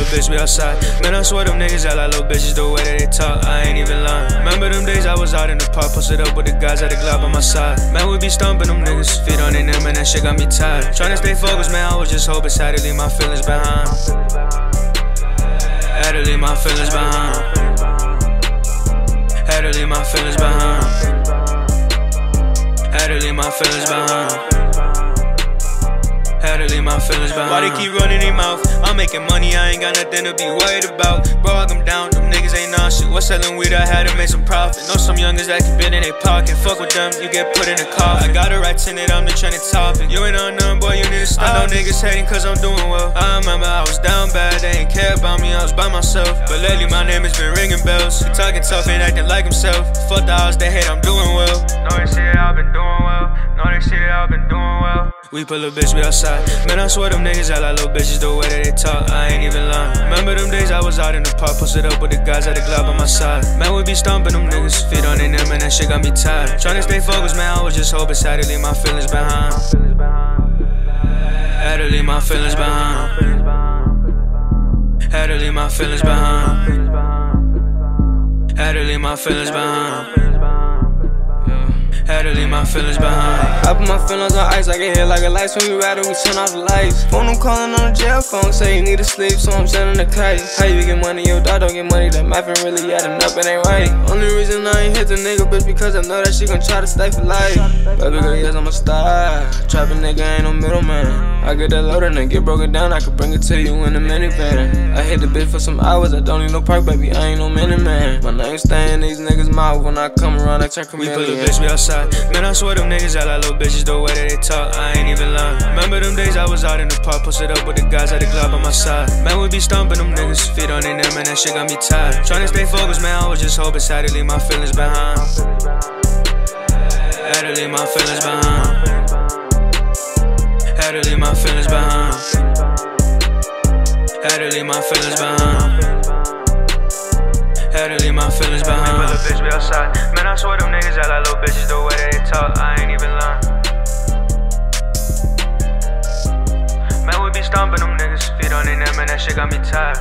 bitch, we outside. Man, I swear them niggas act like little bitches the way that they talk. I ain't even lying. Remember them days I was out in the park, posted up with the guys at the club on my side. Man, we be stomping them niggas, feet on their them, and that shit got me tired. Trying to stay focused, man, I was just hoping sad to leave my feelings behind. Had to leave my feelings behind. Had to leave my feelings behind. Had to leave my feelings behind. To leave my feelings behind. Why they keep running their mouth? I'm making money, I ain't got nothing to be worried about. Bro, I come down, them niggas ain't on shit. What's selling weed? I had to make some profit. Know some youngers that can bid in their pocket. Fuck with them, you get put in a car. I got a right in it, I'm the trending topic. You ain't on none, boy, you need to stop. I know niggas hating cause I'm doing well. I remember I was down bad, they ain't care about me, I was by myself. But lately my name has been ringing bells. He talking tough, and acting like himself. Fuck the odds, they hate, I'm doing well. Know they say I've been doing well. Know they say I've been doing well. We pull a bitch, we outside. Man, I swear them niggas act like little bitches the way that they talk. I ain't even lying. Remember them days I was out in the park, posted up with the guys at the club on my side. Man, we be stomping them niggas, feet on their them, and that shit got me tired. Tryna stay focused, man, I was just hoping sad to leave my feelings behind. Had to leave my feelings behind. Had to leave my feelings behind. Had to leave my feelings behind. Had to leave my feelings behind. I put my feelings on ice, I get hit like a light, when we ride we turn off the lights. Phone them calling on the jail phone, say you need to sleep, so I'm sending the kite. How you get money, your dog don't get money, that math ain't really adding up, it ain't right. Only reason I ain't hit the nigga, bitch, because I know that she gon' try to stay for life. Baby girl, yes, I'm a star. Trapping nigga ain't no middleman. I get that loaded and get broken down, I can bring it to you in a minivan. I hit the bitch for some hours, I don't need no park, baby, I ain't no miniman. My name stay in these niggas' mouth when I come around, I turn chameleon. We put the bitch, we outside outside. Man, I swear them niggas act like little bitches the way that they talk. I ain't even lying. Remember them days I was out in the park, posted up with the guys at the club on my side. Man, we be stomping them niggas, feet on their them, and that shit got me tired. Tryna stay focused, man, I was just hoping sad to leave my feelings behind. Had to leave my feelings behind. Had to leave my feelings behind. Had to leave my feelings behind. To leave my feelings behind. Put the bitch, we outside. Man, I swear them niggas act like little bitches the way they talk. I ain't even lying. Man, we be stomping them niggas, feet on their them, and that shit got me tired.